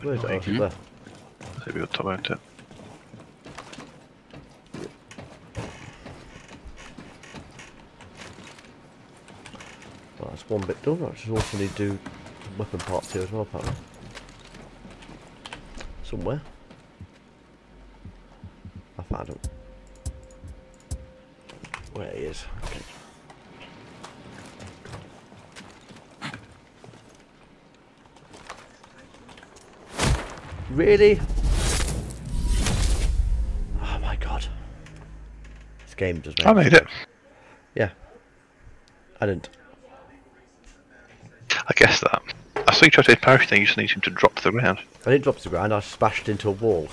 Where's it? There. See if we got top out it. Well, that's one bit done. I just also need to do weapon parts here as well, apparently. Somewhere. I found him. Where he is. Okay. Really? Oh my god. This game does make I made it. Yeah. I didn't. I guess that. I saw you try to parachute thing, you just need him to drop to the ground. I didn't drop to the ground, I smashed into a wall.